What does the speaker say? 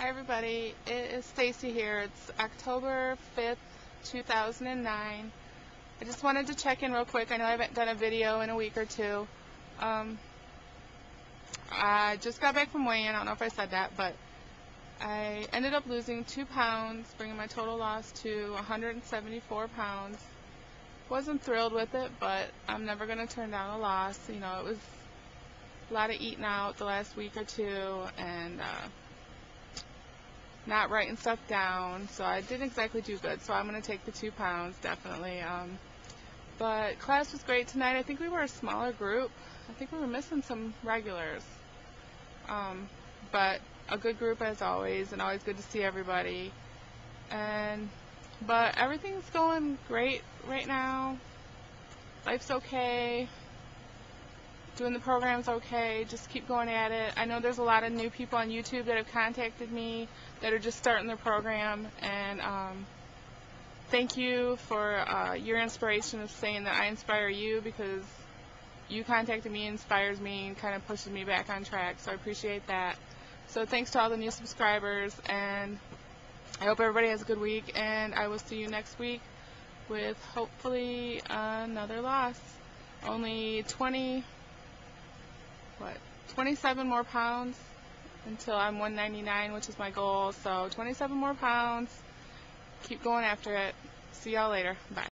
Hi everybody, it is Stacy here. It's October 5th, 2009. I just wanted to check in real quick. I know I haven't done a video in a week or two. Um, I just got back from weighing. I don't know if I said that, but I ended up losing two pounds, bringing my total loss to 174 pounds. Wasn't thrilled with it, but I'm never going to turn down a loss. You know, it was a lot of eating out the last week or two, and uh, not writing stuff down, so I didn't exactly do good. So I'm going to take the two pounds, definitely. Um, but class was great tonight. I think we were a smaller group. I think we were missing some regulars. Um, but a good group as always, and always good to see everybody. And but everything's going great right now. Life's okay doing the programs okay. Just keep going at it. I know there's a lot of new people on YouTube that have contacted me that are just starting their program, and um, thank you for uh, your inspiration of saying that I inspire you because you contacted me inspires me and kind of pushes me back on track. So I appreciate that. So thanks to all the new subscribers, and I hope everybody has a good week, and I will see you next week with hopefully another loss. Only 20 what 27 more pounds until I'm 199 which is my goal. So 27 more pounds. Keep going after it. See y'all later. Bye